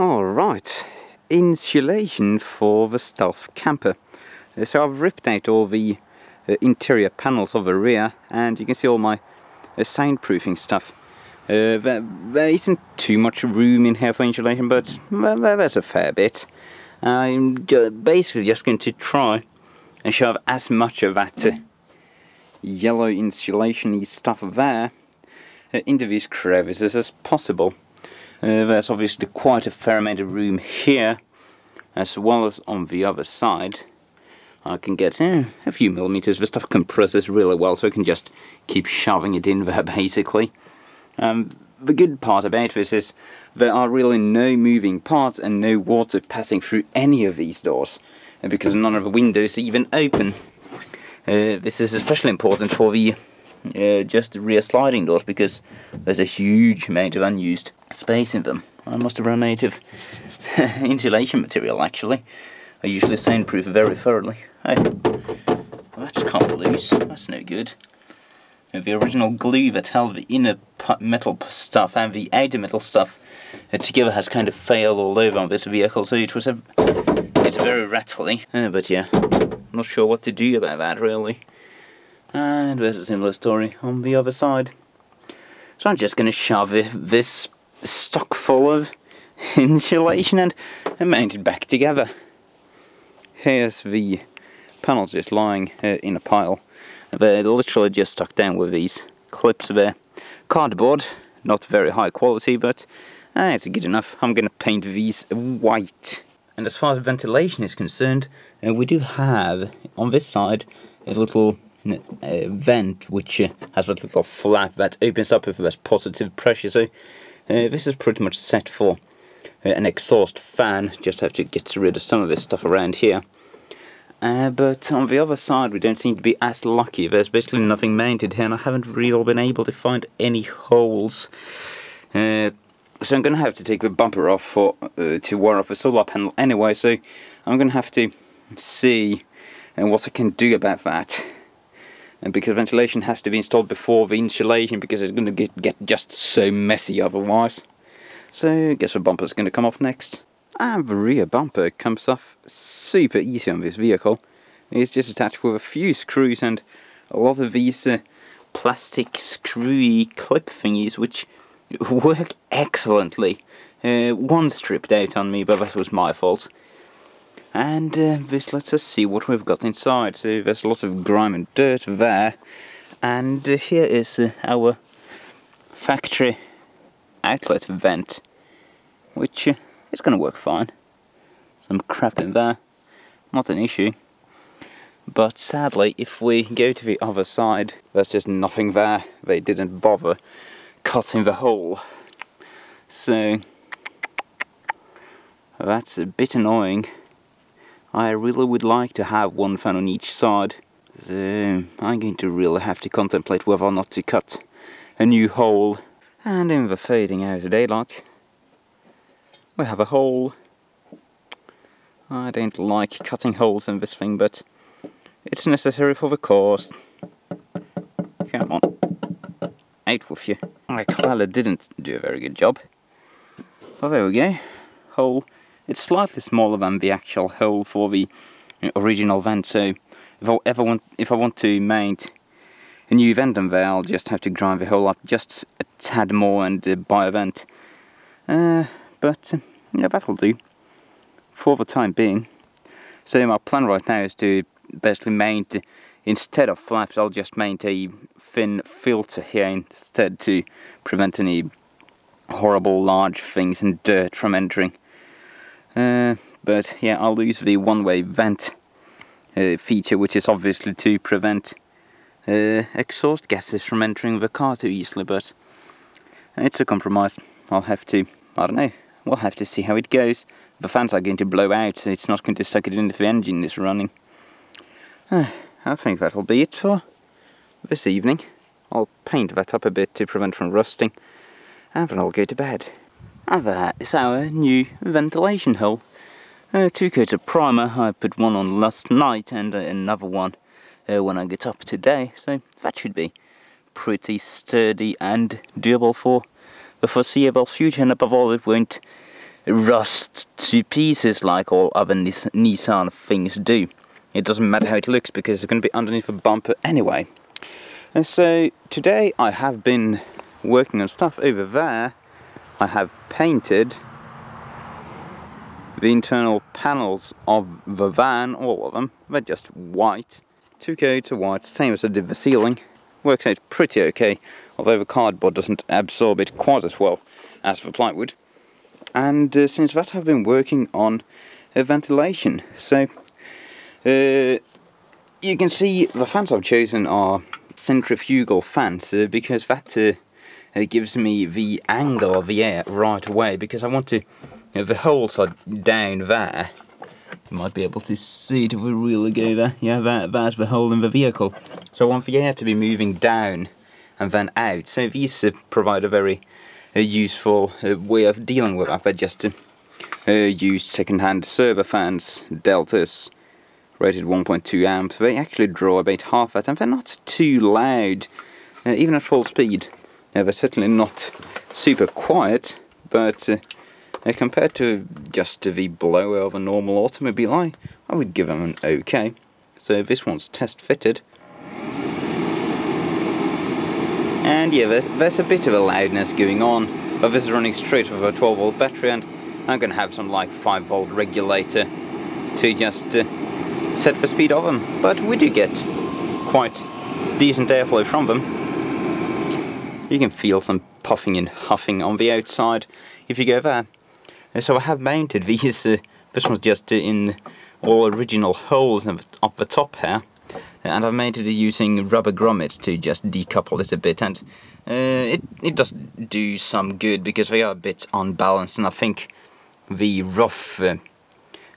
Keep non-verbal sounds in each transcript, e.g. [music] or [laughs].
Alright, insulation for the stealth camper. Uh, so I've ripped out all the uh, interior panels of the rear and you can see all my uh, soundproofing stuff. Uh, there, there isn't too much room in here for insulation but there's a fair bit. I'm basically just going to try and shove as much of that uh, yellow insulation stuff there into these crevices as possible. Uh, there's obviously quite a fair amount of room here as well as on the other side. I can get eh, a few millimeters. The stuff compresses really well so I can just keep shoving it in there [laughs] basically. Um, the good part about this is there are really no moving parts and no water passing through any of these doors because none of the windows even open. Uh, this is especially important for the uh, just the rear sliding doors because there's a huge amount of unused space in them. I must have run out of [laughs] insulation material actually. I usually soundproof very thoroughly. Hey, that's come loose, that's no good. And The original glue that held the inner metal stuff and the outer metal stuff uh, together has kind of failed all over on this vehicle, so it was a, it's very rattly. Uh, but yeah, not sure what to do about that really. And there's a similar story on the other side. So I'm just going to shove this stock full of [laughs] insulation and, and mount it back together. Here's the panels just lying uh, in a pile. They're literally just stuck down with these clips there. Cardboard, not very high quality, but uh, it's good enough. I'm going to paint these white. And as far as ventilation is concerned, uh, we do have on this side a little uh, vent which uh, has a little flap that opens up if there's positive pressure. So uh, this is pretty much set for uh, an exhaust fan. Just have to get rid of some of this stuff around here. Uh, but on the other side we don't seem to be as lucky. There's basically nothing mounted here and I haven't really been able to find any holes. Uh, so I'm going to have to take the bumper off for to wire off the solar panel anyway. So I'm going to have to see uh, what I can do about that. And because ventilation has to be installed before the insulation because it's going to get, get just so messy otherwise. So I guess the bumper's going to come off next. And the rear bumper comes off super easy on this vehicle. It's just attached with a few screws and a lot of these uh, plastic screwy clip thingies which work excellently. Uh, one stripped out on me, but that was my fault. And uh, this lets us see what we've got inside. So there's a lot of grime and dirt there. And uh, here is uh, our factory outlet vent, which uh, is going to work fine. Some crap in there, not an issue. But sadly, if we go to the other side, there's just nothing there. They didn't bother cutting the hole. So, that's a bit annoying. I really would like to have one fan on each side. So I'm going to really have to contemplate whether or not to cut a new hole. And in the fading out of daylight, we have a hole. I don't like cutting holes in this thing, but it's necessary for the course. Come on. Out with you. My clearly didn't do a very good job. Well, there we go. Hole it's slightly smaller than the actual hole for the original vent, so if I ever want, if I want to mount a new vent on there, I'll just have to grind the hole up just a tad more and uh, buy a vent. Uh, but uh, yeah, that'll do for the time being. So my plan right now is to basically mount, instead of flaps, I'll just mount a thin filter here instead to prevent any horrible large things and dirt from entering. Uh, but yeah, I'll use the one-way vent uh, feature, which is obviously to prevent uh, exhaust gases from entering the car too easily, but it's a compromise. I'll have to, I don't know, we'll have to see how it goes. The fans are going to blow out, it's not going to suck it in if the engine is running. I think that'll be it for this evening. I'll paint that up a bit to prevent from rusting, and then I'll go to bed. And that is our new ventilation hole. Uh, two coats of primer, I put one on last night and uh, another one uh, when I get up today, so that should be pretty sturdy and doable for the foreseeable future and above all it won't rust to pieces like all other Nissan things do. It doesn't matter how it looks because it's going to be underneath the bumper anyway. And so today I have been working on stuff over there. I have painted the internal panels of the van, all of them, they're just white. 2K to white, same as I did the ceiling. Works out pretty okay, although the cardboard doesn't absorb it quite as well as the plywood. And uh, since that I've been working on uh, ventilation. So uh, you can see the fans I've chosen are centrifugal fans uh, because that uh, gives me the angle of the air right away because I want to if the holes are down there, you might be able to see it if we really go there. Yeah, that, that's the hole in the vehicle. So I want the air to be moving down and then out. So these uh, provide a very uh, useful uh, way of dealing with that. But just uh, use second-hand server fans, deltas, rated 1.2 amps. They actually draw about half that, and they're not too loud, uh, even at full speed. Uh, they're certainly not super quiet, but uh, compared to just the blower of a normal automobile, I, I would give them an okay. So this one's test fitted. And yeah, there's, there's a bit of a loudness going on, but this is running straight with a 12 volt battery and I'm going to have some like 5 volt regulator to just uh, set the speed of them. But we do get quite decent airflow from them. You can feel some puffing and huffing on the outside if you go there. So I have mounted [laughs] these, uh, this one's just in all original holes up the top here and I've mounted it using rubber grommets to just decouple it a bit and uh, it, it does do some good because they are a bit unbalanced and I think the rough uh,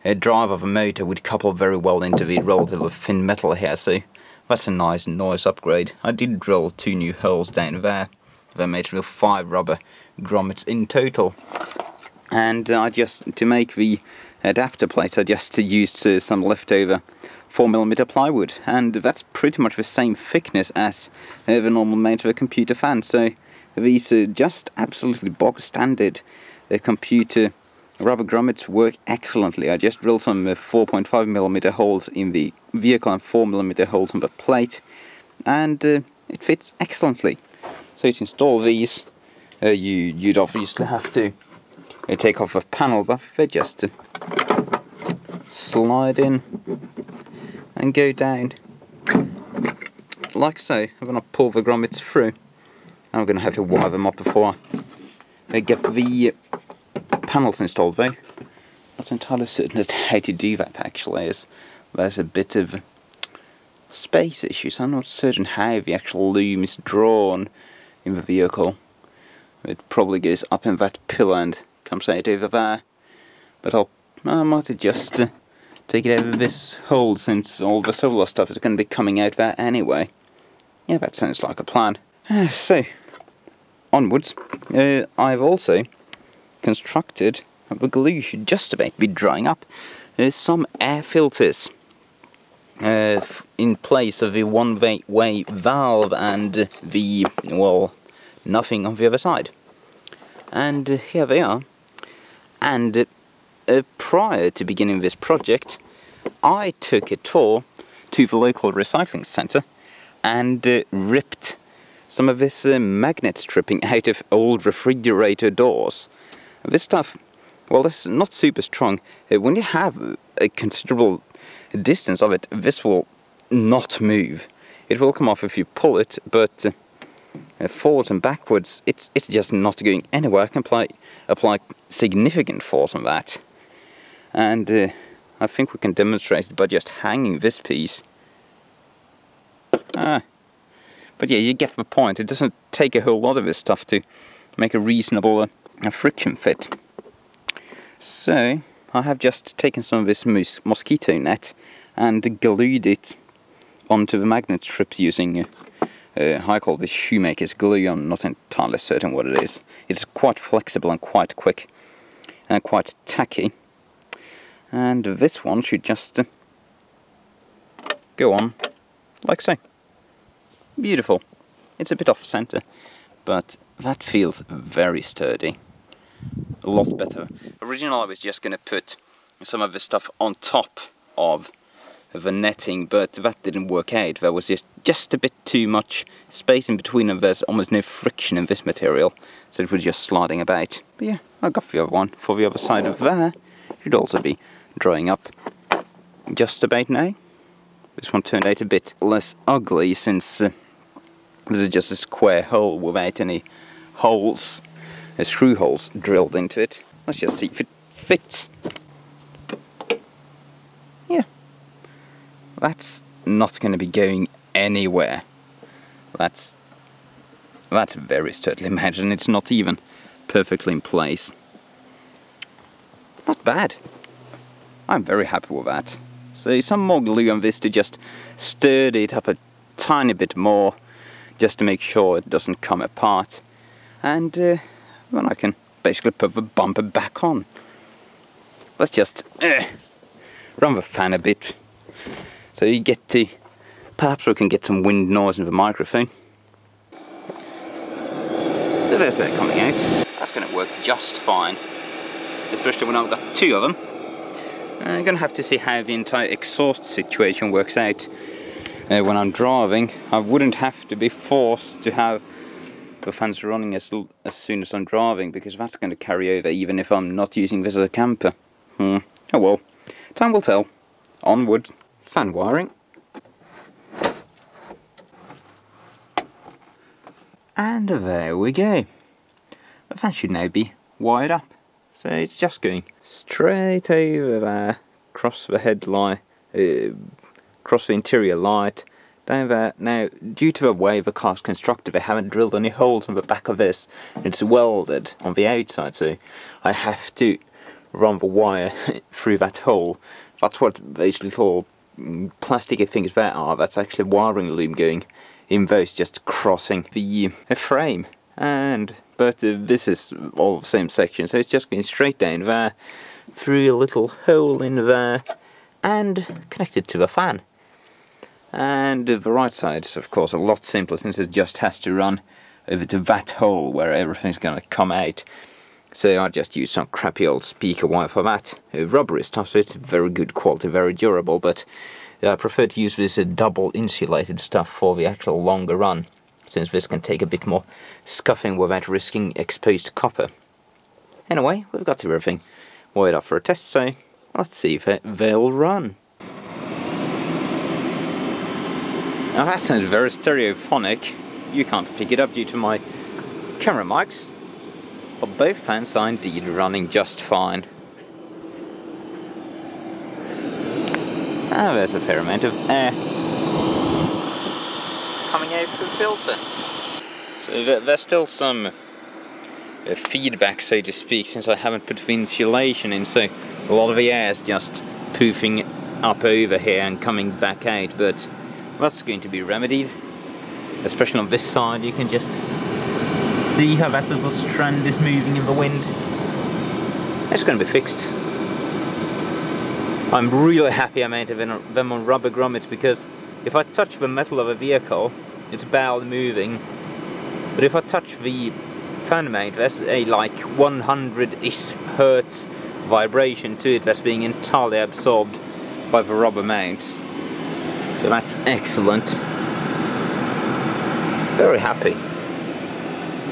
uh, drive of a motor would couple very well into the relatively thin metal here so that's a nice noise upgrade. I did drill two new holes down there. They made real five rubber grommets in total. And I just to make the adapter plate I just used uh, some leftover 4mm plywood. And that's pretty much the same thickness as uh, the normal mount of a computer fan. So these are just absolutely bog standard uh, computer rubber grommets work excellently. I just drilled some 4.5mm holes in the vehicle and 4mm holes on the plate. And uh, it fits excellently to install these uh, you, you'd obviously have to you take off a panel buffer just to slide in and go down like so. I'm going to pull the grommets through. I'm going to have to wire them up before I uh, get the uh, panels installed though. Not entirely certain as to how to do that actually as there's a bit of space issues. I'm not certain how the actual loom is drawn in the vehicle. It probably goes up in that pillar and comes out over there. But I'll, I might just uh, take it over this hole since all the solar stuff is going to be coming out there anyway. Yeah, that sounds like a plan. [sighs] So, onwards, uh, I've also constructed, the glue should just about be drying up, uh, some air filters. Uh, in place of the one-way way valve and the, well, nothing on the other side. And here they are and uh, prior to beginning this project I took a tour to the local recycling centre and uh, ripped some of this uh, magnet stripping [laughs] out of old refrigerator doors. This stuff, well it's not super strong. Uh, when you have a considerable distance of it, this will not move. It will come off if you pull it, but uh, uh, forwards and backwards, it's it's just not going anywhere. I can apply apply significant force on that, and uh, I think we can demonstrate it by just hanging this piece. Ah, but yeah, you get the point. It doesn't take a whole lot of this stuff to make a reasonable uh, friction fit. So I have just taken some of this mos mosquito net and glued it onto the magnet strips using uh, uh, I call this shoemaker's glue, I'm not entirely certain what it is. It's quite flexible and quite quick and quite tacky. And this one should just uh, go on like so. Beautiful. It's a bit off center, but that feels very sturdy. A lot better. Originally I was just going to put some of the stuff on top of the netting but that didn't work out. There was just, just a bit too much space in between and there's almost no friction in this material so it was just sliding about. But yeah, I got the other one for the other side of there. Should also be drying up just about now. This one turned out a bit less ugly since uh, this is just a square hole without any holes, uh, screw holes drilled into it. Let's just see if it fits. Yeah, that's not going to be going anywhere. That's that's very sturdy. [laughs] Imagine it's not even perfectly in place. Not bad. I'm very happy with that. So some more glue on this to just sturdy it up a tiny bit more just to make sure it doesn't come apart. And uh, then I can basically put the bumper back on. Let's just uh, run the fan a bit so you get to, perhaps we can get some wind noise in the microphone. So there's that coming out. That's going to work just fine, especially when I've got two of them. I'm gonna have to see how the entire exhaust situation works out uh, when I'm driving. I wouldn't have to be forced to have the fans are running as, as soon as I'm driving because that's going to carry over even if I'm not using this as a camper. Hmm. Oh well, time will tell. Onward. Fan wiring. And there we go. The fan should now be wired up. So it's just going straight over there, across the headlight, uh, across the interior light, down there. Now, due to the way the car's constructed, they haven't drilled any holes in the back of this. It's welded on the outside, so I have to run the wire [laughs] through that hole. That's what these little mm, plasticky things there are. That's actually wiring loom going in those, just crossing the frame. And but uh, this is all the same section so it's just going straight down there through a little hole in there and connected to the fan and the right side is of course a lot simpler since it just has to run over to that hole where everything's going to come out so I just use some crappy old speaker wire for that. Uh, rubber is tough so it's very good quality, very durable but I prefer to use this uh, double insulated stuff for the actual longer run since this can take a bit more scuffing without risking exposed copper. Anyway, we've got everything wired up for a test, so let's see if they'll run. Now that sounds very stereophonic. You can't pick it up due to my camera mics, but both fans are indeed running just fine. Ah, there's a fair amount of air coming out through the filter. So there's still some uh, feedback, so to speak, since I haven't put the insulation in, so a lot of the air is just poofing up over here and coming back out, but that's going to be remedied. Especially on this side, you can just see how that little strand is moving in the wind. It's going to be fixed. I'm really happy I made them on rubber grommets because if I touch the metal of a vehicle, it's barely moving. But if I touch the fan mount, there's a like 100-ish hertz vibration to it that's being entirely absorbed by the rubber mount. So that's excellent. Very happy.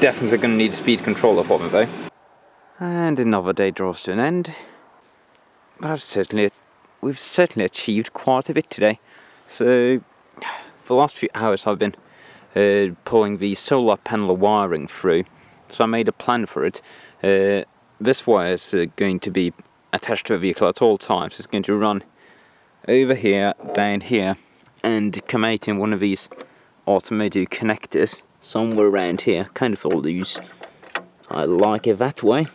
Definitely going to need a speed controller for me though. And another day draws to an end. But I've certainly, we've certainly achieved quite a bit today. So, for the last few hours I've been uh, pulling the solar panel wiring through. So I made a plan for it. Uh, this wire is uh, going to be attached to the vehicle at all times. It's going to run over here, down here, and come out in one of these automotive connectors somewhere around here, kind of all loose. I like it that way.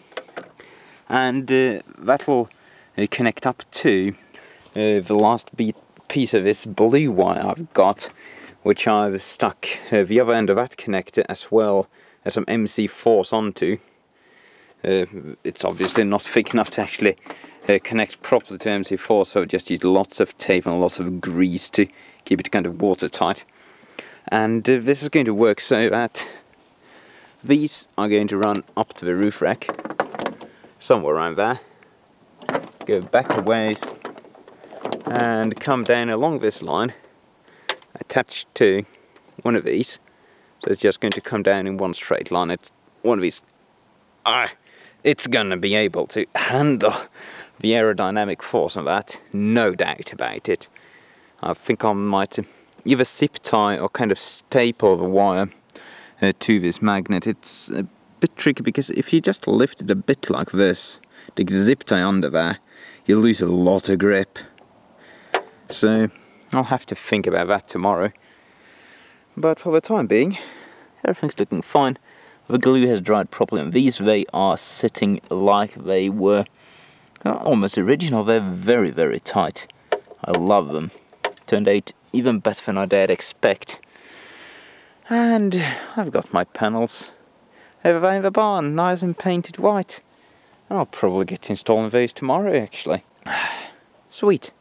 And uh, that'll uh, connect up to uh, the last piece of this blue wire I've got which I've stuck uh, the other end of that connector as well as some MC4s onto. Uh, it's obviously not thick enough to actually uh, connect properly to MC4 so I've just used lots of tape and lots of grease to keep it kind of watertight. And uh, this is going to work so that these are going to run up to the roof rack somewhere around there. Go back a ways and come down along this line attached to one of these. So it's just going to come down in one straight line. It's one of these. Ah, it's going to be able to handle the aerodynamic force of that, no doubt about it. I think I might either zip tie or kind of staple the wire uh, to this magnet. It's a bit tricky because if you just lift it a bit like this, the zip tie under there, you'll lose a lot of grip. So I'll have to think about that tomorrow. But for the time being, everything's looking fine. The glue has dried properly and these they are sitting like they were almost original. They're very very tight. I love them. Turned out even better than I dared expect. And I've got my panels over there in the barn, nice and painted white. And I'll probably get installing those tomorrow actually. [sighs] Sweet.